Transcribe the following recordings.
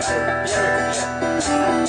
Yeah, yeah.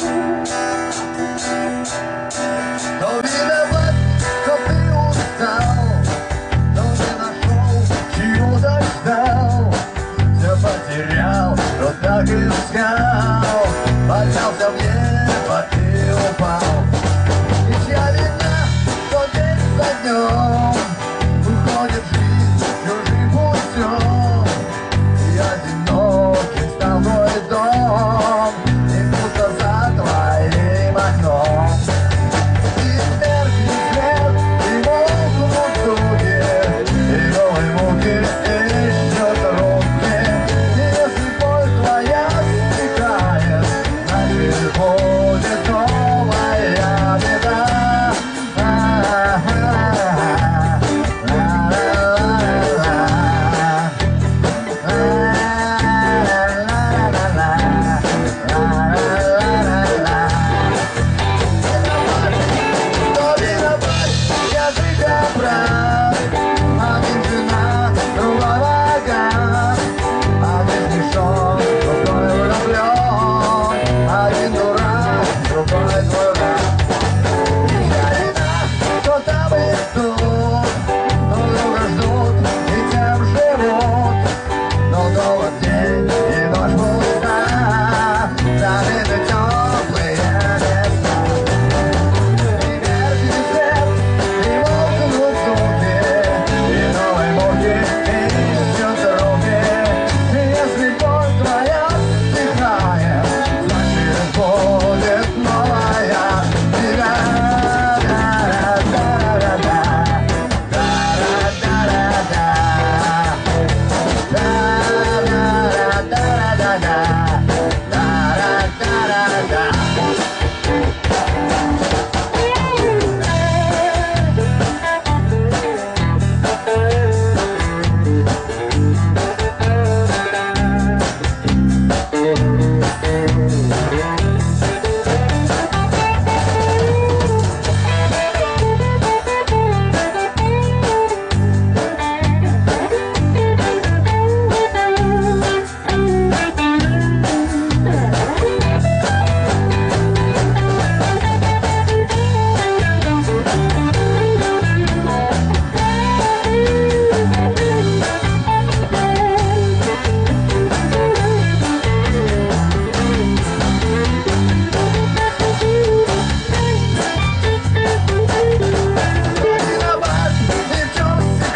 palavra.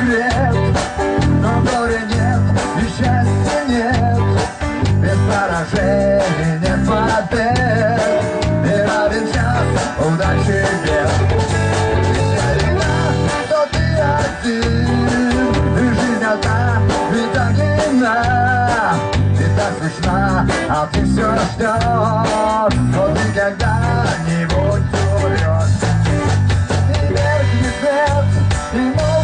Но горя нет, и счастья нет. Без поражений нет побед И равен удачи нет. Веселье что ты один? Жизнь одна, ведь так а ты все ждешь но никогда не будь умрешь И верхний свет, и мой